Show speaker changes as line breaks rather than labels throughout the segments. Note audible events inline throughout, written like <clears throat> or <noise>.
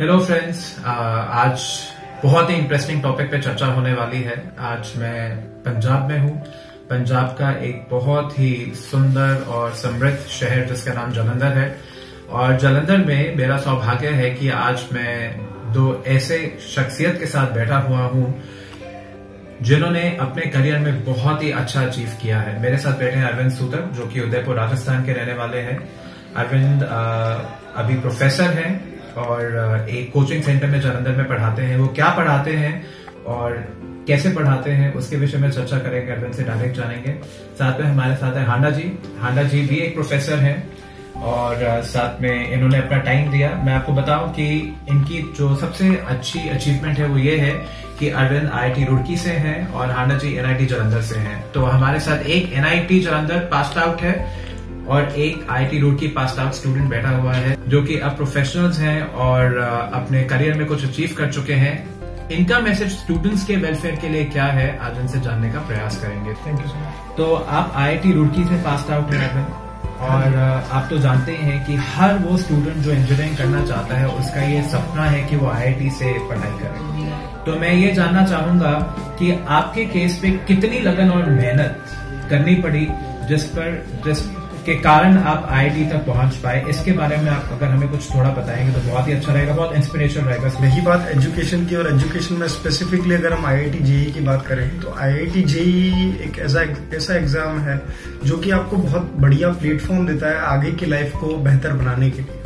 Hello friends आज बहुत ही interesting topic पे चर्चा होने वाली है। आज मैं पंजाब में हूँ। पंजाब का एक बहुत ही सुंदर और समृद्ध शहर, जिसका नाम जलंधर है। और जलंधर में मेरा सौभाग्य है कि आज मैं दो ऐसे शख्सियत के साथ बैठा हुआ हूँ, जिन्होंने अपने करियर में बहुत ही अच्छा अचीव किया है। मेरे साथ बैठे हैं अरविंद सूतर जो कि उदयपुर, राजस्थान के रहने वाले हैं। अरविंद अभी प्रोफेसर हैं। और एक कोचिंग सेंटर में जलंधर में पढ़ाते हैं, वो क्या पढ़ाते हैं और कैसे पढ़ाते हैं, उसके विषय में चर्चा करेंगे, अरविंद से डायरेक्ट जानेंगे। साथ में हमारे साथ है हांडा जी। हांडा जी भी एक प्रोफेसर हैं और साथ में इन्होंने अपना टाइम दिया। मैं आपको बताऊँ कि इनकी जो सबसे अच्छी अचीवमेंट है वो ये है कि अरविंद आईआईटी रुड़की से हैं और हांडा जी एनआईटी जलंधर से हैं। तो हमारे साथ एक एनआईटी जलंधर पास आउट है। और एक IT Roorkee pass out student बैठा हुआ है, जो कि अब प्रोफेशनल्स हैं और अपने करियर में कुछ अचीव कर चुके हैं। इनका मैसेज स्टूडेंट्स के वेलफेयर के लिए क्या है, आज इनसे जानने का प्रयास करेंगे। थैंक यू सो मच तो आप आईआईटी रुड़की से पास आउट हैं और आप तो जानते ही हैं कि हर वो स्टूडेंट जो इंजीनियरिंग करना चाहता है, उसका ये सपना है कि वो आईआईटी से पढ़ाई करे। तो मैं ये जानना चाहूँगा कि आपके केस पे कितनी लगन और मेहनत करनी पड़ी, जिस पर, जिस के कारण आप आईआईटी तक पहुँच पाए। इसके बारे में आप अगर हमें कुछ थोड़ा बताएँगे तो बहुत ही अच्छा रहेगा, बहुत इंस्पिरेशन रहेगा
रही बात एजुकेशन की, और एजुकेशन में स्पेसिफिकली अगर हम आईआईटी जेई की बात करें तो आईआईटी जेई एक ऐसा ऐसा एग्ज़ाम है, जो कि आपको बहुत बढ़िया प्लेटफॉर्म देता है आगे की लाइफ को बेहतर बनाने के लिए।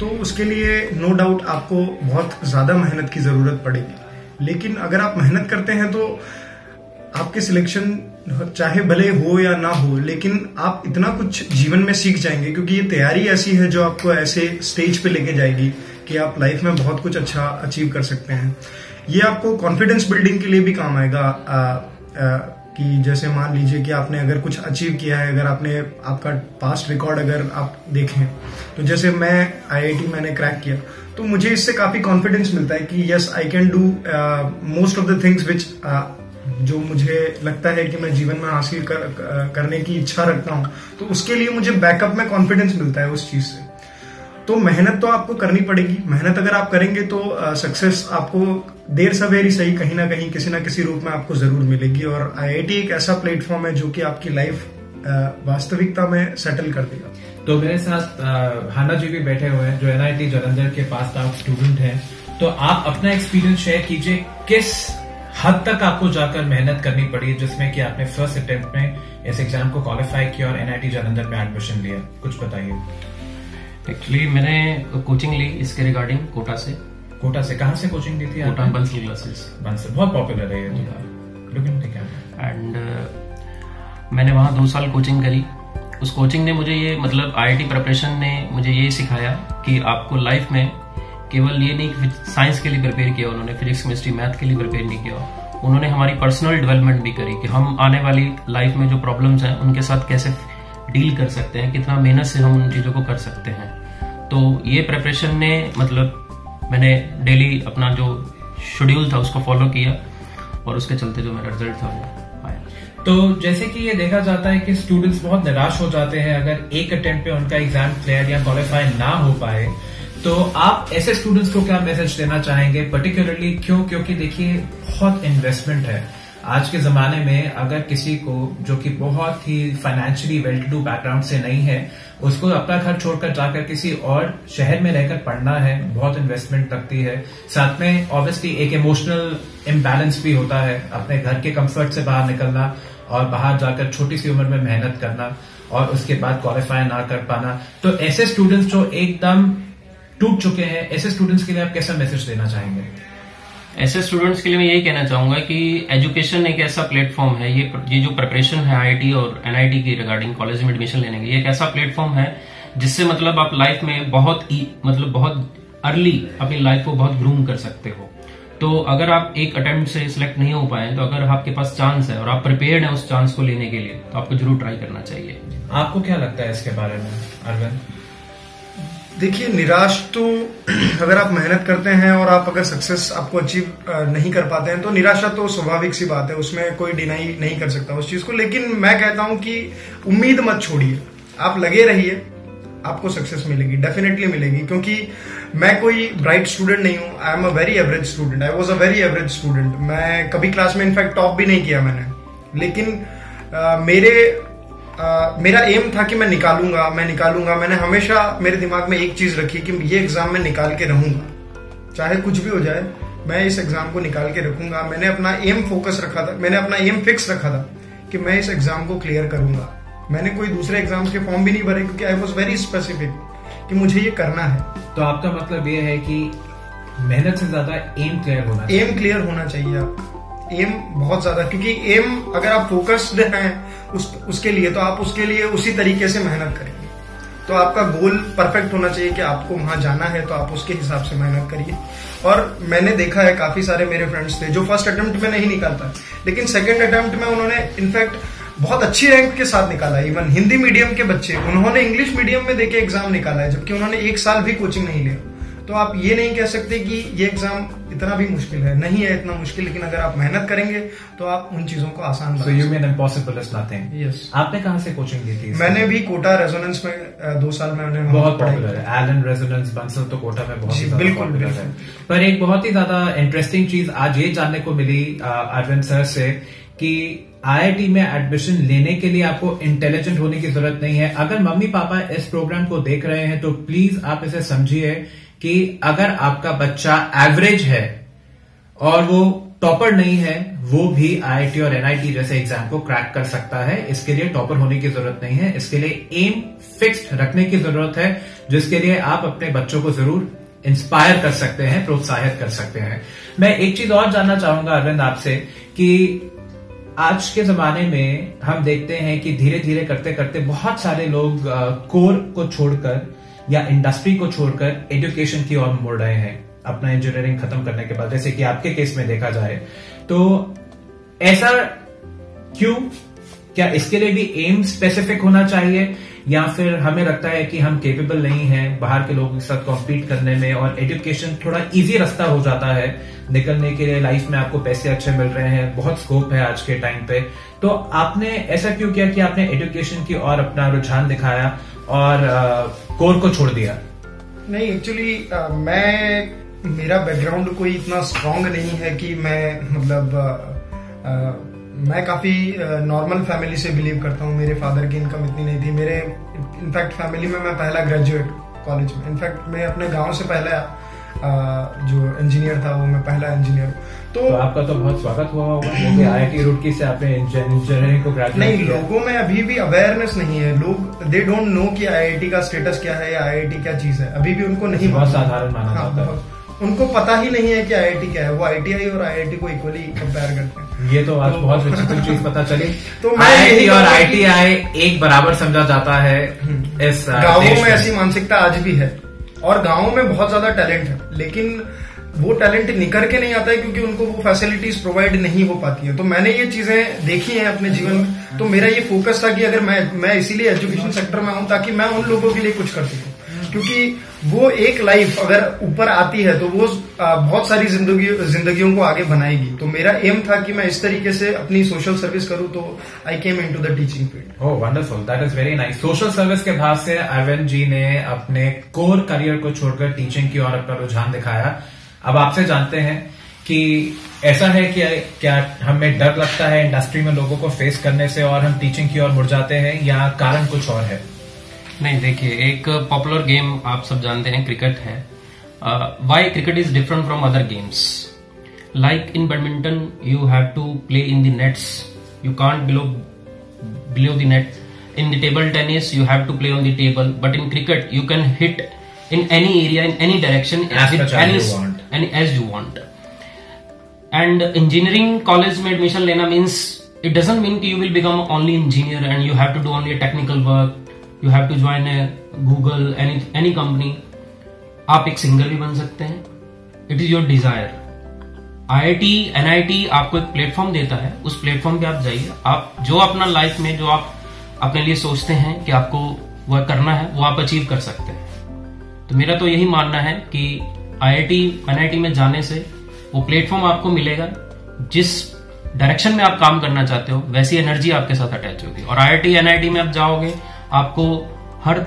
तो उसके लिए नो डाउट आपको बहुत ज़्यादा मेहनत की ज़रूरत पड़ेगी। लेकिन अगर आप मेहनत करते हैं तो आपके सिलेक्शन चाहे भले हो या ना हो लेकिन आप इतना कुछ जीवन में सीख जाएँगे क्योंकि ये तैयारी ऐसी है जो आपको ऐसे स्टेज पे लेके जाएगी कि आप लाइफ में बहुत कुछ अच्छा अचीव कर सकते हैं। ये आपको कॉन्फिडेंस बिल्डिंग के लिए भी काम आएगा। आ, आ, कि जैसे मान लीजिए कि आपने अगर कुछ अचीव किया है अगर आपने आपका पास्ट रिकॉर्ड अगर आप देखें तो जैसे मैं आईआईटी मैंने क्रैक किया तो मुझे इससे काफ़ी कॉन्फिडेंस मिलता है कि yes I can do most of the things which जो मुझे लगता है कि मैं जीवन में हासिल कर, करने की इच्छा रखता हूँ तो उसके लिए मुझे बैकअप में कॉन्फिडेंस मिलता है उस चीज़ से। तो मेहनत तो आपको करनी पड़ेगी। मेहनत अगर आप करेंगे तो सक्सेस आपको देर सवेरी सही कहीं ना कहीं किसी ना किसी रूप में आपको ज़रूर मिलेगी। और आईआईटी एक ऐसा प्लेटफॉर्म है जो कि आपकी लाइफ वास्तविकता में सेटल कर देगा।
तो मेरे साथ हाना जी भी बैठे हुए हैं जो एनआईटी जलंधर के पास आउट स्टूडेंट हैं। तो आप अपना एक्सपीरियंस शेयर कीजिए किस हद तक आपको जाकर मेहनत करनी पड़ी जिसमें कि आपने फ़र्स्ट अटेम्प्ट में इस एग्ज़ाम को क्वालिफाई किया और एनआईटी जालंधर में एडमिशन लिया। कुछ बताइए।
एक्चुअली मैंने कोचिंग ली इसके रिगार्डिंग कोटा से।
कोटा से कहा से कोचिंग ली थी
कोटा बंसल क्लासेस
बंसल बहुत पॉपुलर है ये तो।
एंड uh, मैंने वहाँ दो साल कोचिंग करी। उस कोचिंग ने मुझे ये मतलब आईआईटी प्रिपरेशन ने मुझे ये सिखाया कि आपको लाइफ में केवल ये नहीं कि साइंस के लिए प्रिपेयर किया उन्होंने फिजिक्स केमिस्ट्री मैथ के लिए प्रिपेयर नहीं किया। उन्होंने हमारी पर्सनल डेवलपमेंट भी करी कि हम आने वाली लाइफ में जो प्रॉब्लम्स हैं, उनके साथ कैसे डील कर सकते हैं, कितना मेहनत से हम उन चीज़ों को कर सकते हैं। तो ये प्रिपरेशन ने मतलब मैंने डेली अपना जो शेड्यूल था, उसको फॉलो किया और उसके चलते जो मेरा रिज़ल्ट था वो आया।
तो जैसे कि ये देखा जाता है कि स्टूडेंट्स बहुत निराश हो जाते हैं अगर एक अटेम्प्ट पे उनका एग्ज़ाम क्लियर या क्वालिफाई ना हो पाए तो आप ऐसे स्टूडेंट्स को क्या मैसेज देना चाहेंगे? पर्टिकुलरली क्यों? क्योंकि देखिए, बहुत इन्वेस्टमेंट है। आज के जमाने में अगर किसी को, जो कि बहुत ही financially well to do background से नहीं है, उसको अपना घर छोड़कर जाकर किसी और शहर में रहकर पढ़ना है, बहुत इन्वेस्टमेंट लगती है। साथ में ऑब्वियसली एक इमोशनल इम्बैलेंस भी होता है, अपने घर के कंफर्ट से बाहर निकलना और बाहर जाकर छोटी सी उम्र में मेहनत करना और उसके बाद क्वालिफाई ना कर पाना। तो ऐसे स्टूडेंट्स जो एकदम टूट चुके हैं ऐसे स्टूडेंट्स के लिए आप कैसा मैसेज देना चाहेंगे?
ऐसे स्टूडेंट्स के लिए मैं यही कहना चाहूँगा कि एजुकेशन एक ऐसा प्लेटफॉर्म है ये ये जो प्रिपरेशन है आईआईटी और एनआईटी की रिगार्डिंग कॉलेज में एडमिशन लेने के लिए एक ऐसा प्लेटफॉर्म है जिससे मतलब आप लाइफ में बहुत मतलब बहुत अर्ली अपनी लाइफ को बहुत ग्रूम कर सकते हो। तो अगर आप एक अटेम्प्ट से सिलेक्ट नहीं हो पाए तो अगर आपके पास चांस है और आप प्रिपेयर्ड है उस चांस को लेने के लिए तो आपको ज़रूर ट्राई करना चाहिए।
आपको क्या लगता है इसके बारे में अरविंद?
देखिए निराश तो <clears throat> अगर आप मेहनत करते हैं और आप अगर सक्सेस आपको अचीव नहीं कर पाते हैं तो निराशा तो स्वाभाविक सी बात है उसमें कोई डिनाई नहीं कर सकता उस चीज़ को। लेकिन मैं कहता हूँ कि उम्मीद मत छोड़िए। आप लगे रहिए आपको सक्सेस मिलेगी डेफिनेटली मिलेगी क्योंकि मैं कोई ब्राइट स्टूडेंट नहीं हूँ I am a very average student I was a very average student मैं कभी क्लास में इनफैक्ट टॉप भी नहीं किया मैंने। लेकिन आ, मेरे मेरा एम था कि मैं निकालूँगा मैं निकालूँगा। मैंने हमेशा मेरे दिमाग में एक चीज़ रखी कि ये एग्ज़ाम में निकाल के रहूँगा। चाहे कुछ भी हो जाए मैं इस एग्ज़ाम को निकाल के रखूँगा। मैंने अपना एम फोकस रखा था मैंने अपना एम फिक्स रखा था कि मैं इस एग्ज़ाम को क्लियर करूँगा। मैंने कोई दूसरे एग्ज़ाम्स के फॉर्म भी नहीं भरे क्योंकि आई वॉज़ वेरी स्पेसिफिक कि मुझे ये करना है।
तो आपका मतलब ये है कि मेहनत से ज़्यादा एम क्लियर होना
एम क्लियर होना चाहिए। आप एम बहुत ज़्यादा क्योंकि एम अगर आप फोकस्ड हैं उस, उसके लिए तो आप उसके लिए उसी तरीके से मेहनत करेंगे। तो आपका गोल परफेक्ट होना चाहिए कि आपको वहाँ जाना है तो आप उसके हिसाब से मेहनत करिए। और मैंने देखा है, काफ़ी सारे मेरे फ्रेंड्स थे, जो फ़र्स्ट अटेम्प्ट में नहीं निकाल पाए लेकिन सेकेंड अटेम्प्ट में उन्होंने इनफैक्ट बहुत अच्छी रैंक के साथ निकाला। इवन हिंदी मीडियम के बच्चे, उन्होंने इंग्लिश मीडियम में देके एग्ज़ाम निकाला है, जबकि उन्होंने एक साल भी कोचिंग नहीं लिया। तो आप ये नहीं कह सकते कि ये एग्ज़ाम इतना भी मुश्किल है। नहीं है इतना मुश्किल लेकिन अगर आप मेहनत करेंगे तो आप उन चीज़ों को आसान
so you mean impossible is nothing?
Yes.
आपने कहाँ से कोचिंग ली थी?
मैंने भी कोटा रेजोनेंस में दो साल में मैंने
बहुत पॉपुलर है। एलन रेजोनेंस बंसल तो कोटा में बहुत ही
बिल्कुल
है। पर एक बहुत ही ज़्यादा इंटरेस्टिंग चीज़ आज ये जानने को मिली अरविंद सर से कि आईआईटी में एडमिशन लेने के लिए आपको इंटेलिजेंट होने की ज़रूरत नहीं है। अगर मम्मी पापा इस प्रोग्राम को देख रहे हैं तो प्लीज़ आप इसे समझिए। कि अगर आपका बच्चा एवरेज है और वो टॉपर नहीं है, वो भी आईआईटी और एनआईटी जैसे एग्ज़ाम को क्रैक कर सकता है। इसके लिए टॉपर होने की ज़रूरत नहीं है। इसके लिए एम फिक्स्ड रखने की ज़रूरत है, जिसके लिए आप अपने बच्चों को ज़रूर इंस्पायर कर सकते हैं, प्रोत्साहित कर सकते हैं। मैं एक चीज़ और जानना चाहूँगा अरविंद आपसे कि आज के जमाने में हम देखते हैं कि धीरे धीरे करते करते बहुत सारे लोग कोर को छोड़कर या इंडस्ट्री को छोड़कर एजुकेशन की ओर मुड़ रहे हैं, अपना इंजीनियरिंग खत्म करने के बाद, जैसे कि आपके केस में देखा जाए तो ऐसा क्यों? क्या इसके लिए भी एम स्पेसिफिक होना चाहिए? या फिर हमें लगता है कि हम केपेबल नहीं है, बाहर के लोगों के साथ कॉम्पीट करने में और एजुकेशन थोड़ा इजी रास्ता हो जाता है, निकलने के लिए लाइफ में आपको पैसे अच्छे मिल रहे हैं, बहुत स्कोप है आज के टाइम पे। तो आपने ऐसा क्यों किया कि आपने एजुकेशन की और अपना रुझान दिखाया? और कोर को छोड़ दिया।
नहीं एक्चुअली मैं, मेरा बैकग्राउंड कोई इतना स्ट्रांग नहीं है कि मैं मतलब मैं काफ़ी नॉर्मल फैमिली से बिलीव करता हूँ। मेरे फादर की इनकम इतनी नहीं थी। मेरे इनफैक्ट फैमिली में मैं पहला ग्रेजुएट कॉलेज में। इनफैक्ट मैं अपने गाँव से पहला जो इंजीनियर था, वो मैं पहला इंजीनियर
तो, तो आपका तो बहुत स्वागत हुआ होगा। <clears throat> क्योंकि आईआईटी रुड़की से आपने इंजीनियरिंग को ग्रेजुएट
नहीं लोगों में अभी भी अवेयरनेस नहीं है। लोग दे डोंट नो कि आईआईटी का स्टेटस क्या है या आईआईटी क्या चीज़ है। अभी भी उनको नहीं
बहुत साधारण माना हाँ, जाता है।
उनको पता ही नहीं है कि आईआईटी क्या है। वो आईटीआई और आईआईटी को इक्वली कंपेयर करते हैं।
ये तो आज तो, बहुत विचित्र चीज़ पता चली। <laughs> तो आईआईटी और आईटीआई एक बराबर समझा जाता है हम्म। इस
गाँवों में ऐसी मानसिकता आज भी है। और गाँवों में बहुत ज़्यादा टैलेंट है। लेकिन वो टैलेंट निकल के नहीं आता है क्योंकि उनको वो फैसिलिटीज़ प्रोवाइड नहीं हो पाती है। तो मैंने ये चीज़ें देखी हैं अपने जीवन में। तो मेरा ये फोकस था कि अगर मैं मैं इसीलिए एजुकेशन सेक्टर में आऊँ ताकि मैं उन लोगों के लिए कुछ कर सकूँ। क्योंकि वो एक लाइफ अगर ऊपर आती है तो वो बहुत सारी ज़िंदगी, जिंदगियों को आगे बनाएगी। तो मेरा एम था कि मैं इस तरीके से अपनी सोशल सर्विस करूँ तो I came into the teaching field
oh wonderful that is very nice social service के भाव से अरविंद जी ने अपने कोर करियर को छोड़कर टीचिंग की ओर अपना रुझान दिखाया। अब आपसे जानते हैं कि ऐसा है कि क्या हमें डर लगता है इंडस्ट्री में लोगों को फेस करने से और हम टीचिंग की ओर मुड़ जाते हैं या कारण कुछ और है?
नहीं देखिए एक पॉपुलर गेम आप सब जानते हैं क्रिकेट है। Why cricket is different from other games like in badminton you have to play in the nets you can't below below the net in the table tennis you have to play on the table. But in cricket you can hit in any area in any direction
as, as, as you want
and as you want. And engineering college में admission लेना means it doesn't mean you will become only engineer and you have to do only a technical work. You have to join a Google any any company आप एक singer भी बन सकते हैं। It is your desire IIT NIT आपको एक platform देता है। उस प्लेटफॉर्म पे आप जाइए। आप जो अपना लाइफ में जो आप अपने लिए सोचते हैं कि आपको वह करना है, वो आप अचीव कर सकते हैं। तो मेरा तो यही मानना है कि आईआईटी एनआईटी में जाने से वो प्लेटफॉर्म आपको मिलेगा। जिस डायरेक्शन में आप काम करना चाहते हो वैसी एनर्जी आपके साथ अटैच होगी। और आईआईटी एनआईटी में आप जाओगे आपको हर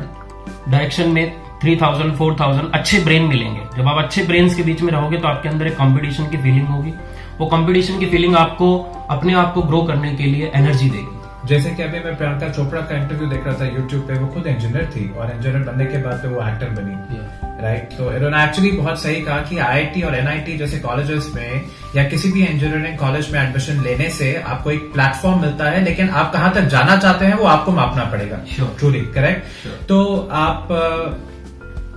डायरेक्शन में थ्री थाउज़ेंड फोर थाउज़ेंड अच्छे ब्रेन मिलेंगे। जब आप अच्छे ब्रेन के बीच में रहोगे तो आपके अंदर एक कंपटीशन की फीलिंग होगी। वो कंपटीशन की फीलिंग आपको अपने आप को ग्रो करने के लिए एनर्जी देगी।
जैसे कि अभी मैं प्रियंका चोपड़ा का इंटरव्यू देख रहा था यूट्यूब पे वो खुद इंजीनियर थी और इंजीनियर बनने के बाद वो एक्टर बनी। राइट तो इन्होंने एक्चुअली बहुत सही कहा कि आईआईटी और एनआईटी जैसे कॉलेजेस में या किसी भी इंजीनियरिंग कॉलेज में एडमिशन लेने से आपको एक प्लेटफॉर्म मिलता है लेकिन आप कहाँ तक जाना चाहते हैं वो आपको मापना पड़ेगा। ट्रूली करेक्ट तो आप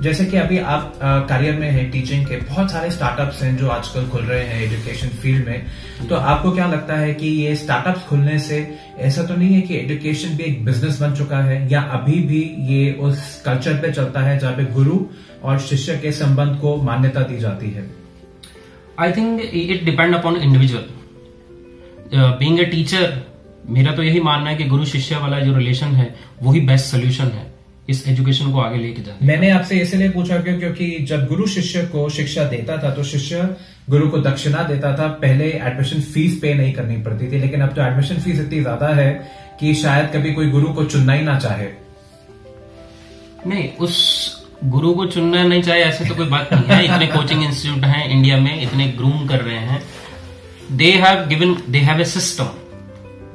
जैसे कि अभी आप करियर में है टीचिंग के, बहुत सारे स्टार्टअप्स हैं जो आजकल खुल रहे हैं एजुकेशन फ़ील्ड में। तो आपको क्या लगता है कि ये स्टार्टअप्स खुलने से ऐसा तो नहीं है कि एजुकेशन भी एक बिज़नेस बन चुका है, या अभी भी ये उस कल्चर पे चलता है जहाँ पे गुरु और शिष्य के संबंध को मान्यता दी जाती है?
I think it depend upon individual being a teacher मेरा तो यही मानना है कि गुरु शिष्य वाला जो रिलेशन है वही बेस्ट सोल्यूशन है। इस एजुकेशन को आगे लेके जाए
मैंने आपसे इसलिए पूछा क्यों? क्योंकि जब गुरु शिष्य को शिक्षा देता था तो शिष्य गुरु को दक्षिणा देता था। पहले एडमिशन फ़ीस पे नहीं करनी पड़ती थी लेकिन अब तो एडमिशन फ़ीस इतनी ज़्यादा है कि शायद कभी कोई गुरु को चुनना ही ना चाहे।
नहीं उस गुरु को चुनना नहीं चाहे ऐसे तो कोई बात नहीं है। इतने कोचिंग इंस्टीट्यूट हैं इंडिया में इतने ग्रूम कर रहे हैं। They have given they have a system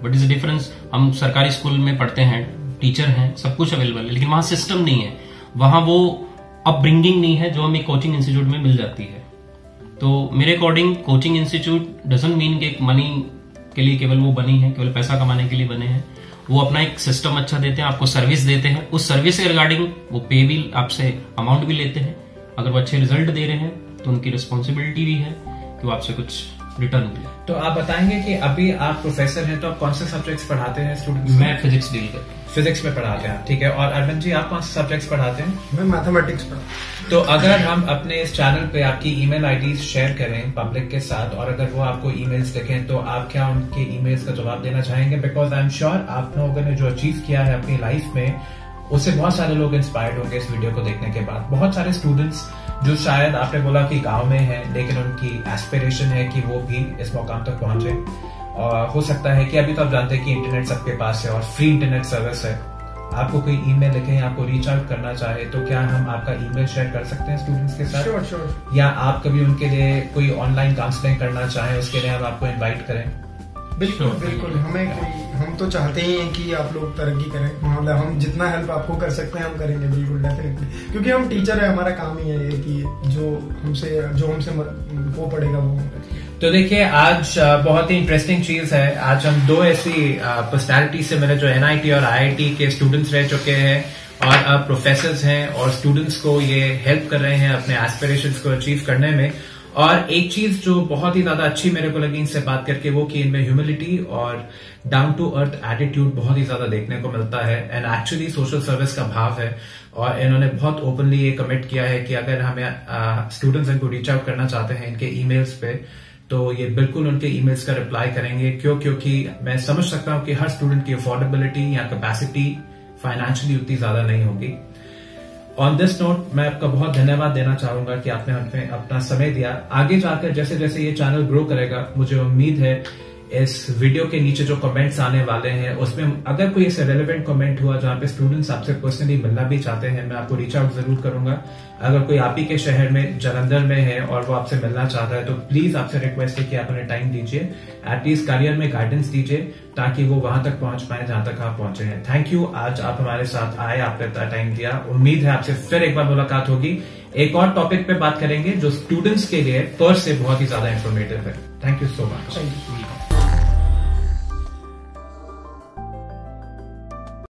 what is difference हम सरकारी स्कूल में पढ़ते हैं। टीचर हैं सब कुछ अवेलेबल है लेकिन वहाँ सिस्टम नहीं है। वहाँ वो अपब्रिंगिंग नहीं है जो हमें कोचिंग इंस्टीट्यूट में मिल जाती है। तो मेरे according coaching institute doesn't mean कि मनी के लिए केवल वो बनी है केवल पैसा कमाने के लिए बने हैं। वो अपना एक सिस्टम अच्छा देते हैं आपको सर्विस देते हैं। उस सर्विस के रिगार्डिंग वो पे भी आपसे अमाउंट भी लेते हैं। अगर वो अच्छे रिज़ल्ट दे रहे हैं तो उनकी रिस्पॉन्सिबिलिटी भी है कि वो आपसे कुछ रिटर्न मिले
तो आप बताएँगे कि अभी आप प्रोफेसर हैं तो आप कौन से सब्जेक्ट्स पढ़ाते हैं स्टूडेंट्स
मैं फिजिक्स डील करता हूँ।
फिजिक्स में पढ़ाते हैं ठीक है? और अरविंद जी आप कौन से सब्जेक्ट्स पढ़ाते हैं?
मैं मैथमेटिक्स पढ़ा
तो अगर हम अपने इस चैनल पे आपकी ईमेल आईडी शेयर करें पब्लिक के साथ और अगर वो आपको ईमेल्स लिखें तो आप क्या उनके ईमेल्स का जवाब देना चाहेंगे? बिकॉज़ आई एम श्योर आप लोगों ने जो अचीव किया है अपनी लाइफ में उससे बहुत सारे लोग इंस्पायर्ड होंगे इस वीडियो को देखने के बाद। बहुत सारे स्टूडेंट्स जो शायद आपने बोला कि गाँव में है लेकिन उनकी एस्पिरेशन है कि वो भी इस मुकाम तक पहुँचे। और हो सकता है कि अभी तो आप जानते हैं कि इंटरनेट सबके पास है और फ्री इंटरनेट सर्विस है। आपको कोई ईमेल लिखे या आपको रीच आउट करना चाहे तो क्या हम आपका ईमेल शेयर कर सकते हैं स्टूडेंट्स के साथ?
श्योर श्योर
या आप कभी उनके लिए कोई ऑनलाइन काउंसलिंग करना चाहे उसके लिए हम आपको इनवाइट करें?
बिल्कुल sure, बिल्कुल। हमें कोई हम तो चाहते ही हैं कि आप लोग तरक्की करें। मतलब हम जितना हेल्प आपको कर सकते हैं हम करेंगे। बिल्कुल डेफिनेटली क्योंकि हम टीचर है हमारा काम ही है कि जो हमसे जो हमसे वो पड़ेगा वो। हम करेंगे
तो देखिए, आज बहुत ही इंटरेस्टिंग चीज़ है। आज हम दो ऐसी पर्सनैलिटी से मिले, जो एनआईटी और आईआईटी के स्टूडेंट्स रह चुके हैं और अब प्रोफेसर हैं और स्टूडेंट्स को ये हेल्प कर रहे हैं अपने एस्पिरेशंस को अचीव करने में। और एक चीज़ जो बहुत ही ज़्यादा अच्छी मेरे को लगी इनसे बात करके, वो कि इनमें ह्यूमिलिटी और डाउन टू अर्थ एटीट्यूड बहुत ही ज़्यादा देखने को मिलता है। एंड एक्चुअली सोशल सर्विस का भाव है। और इन्होंने बहुत ओपनली ये कमिट किया है कि अगर हमें स्टूडेंट्स इनको रीच आउट करना चाहते हैं इनके ईमेल्स पे तो ये बिल्कुल उनके ईमेल्स का रिप्लाई करेंगे। क्यों? क्योंकि मैं समझ सकता हूँ कि हर स्टूडेंट की अफोर्डेबिलिटी या कैपेसिटी फाइनेंशियली उतनी ज़्यादा नहीं होगी। ऑन दिस नोट मैं आपका बहुत धन्यवाद देना चाहूँगा कि आपने हमें अपना समय दिया। आगे जाकर जैसे जैसे ये चैनल ग्रो करेगा, मुझे उम्मीद है इस वीडियो के नीचे जो कमेंट्स आने वाले हैं, उसमें अगर कोई ऐसे रेलिवेंट कमेंट हुआ जहाँ पे स्टूडेंट्स आपसे पर्सनली मिलना भी चाहते हैं, मैं आपको रीच आउट ज़रूर करूँगा। अगर कोई आप ही के शहर में, जलंधर में है और वो आपसे मिलना चाहता है तो प्लीज़ आपसे रिक्वेस्ट है कि आप उन्हें टाइम दीजिए। एटलीस्ट करियर में गाइडेंस दीजिए, ताकि वो वहाँ तक पहुँच पाए, जहाँ तक आप पहुँचे हैं। थैंक यू आज आप हमारे साथ आए, आपने इतना टाइम दिया। उम्मीद है आपसे फिर एक बार मुलाकात होगी। एक और टॉपिक पे बात करेंगे, जो स्टूडेंट्स के लिए पर से बहुत ही ज़्यादा इन्फॉर्मेटिव है। Thank you so much